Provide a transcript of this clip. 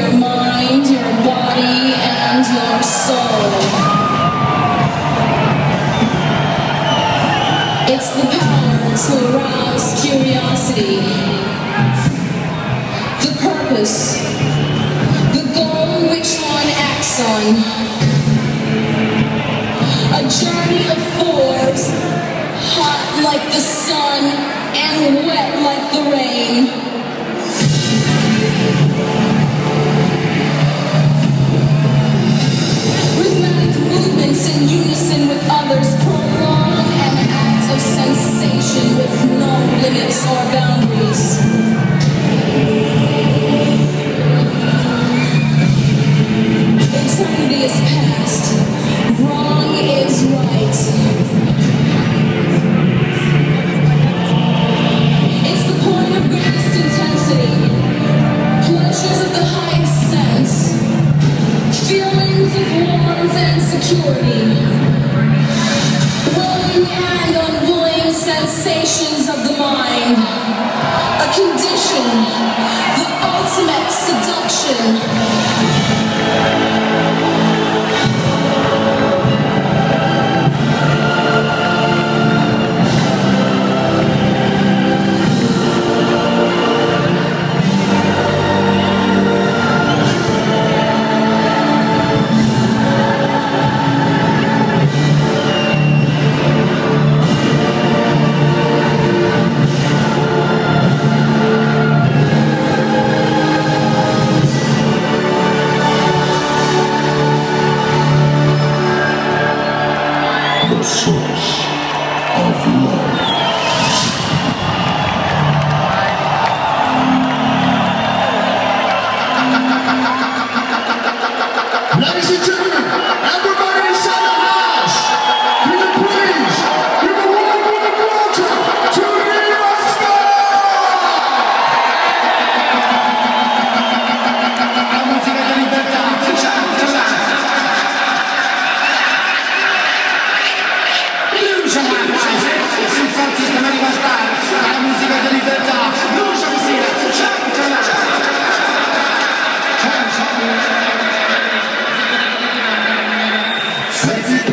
your mind, your body, and your soul. It's the power to arouse curiosity, the purpose, the goal which one acts on, a journey of fours, hot like the sun and wet like the rain. Sensation with no limits or boundaries. Eternity is past, wrong is right. It's the point of greatest intensity, pleasures of the highest sense. Feelings of warmth and security. Sensations of the mind. A condition, the ultimate seduction. The Save it.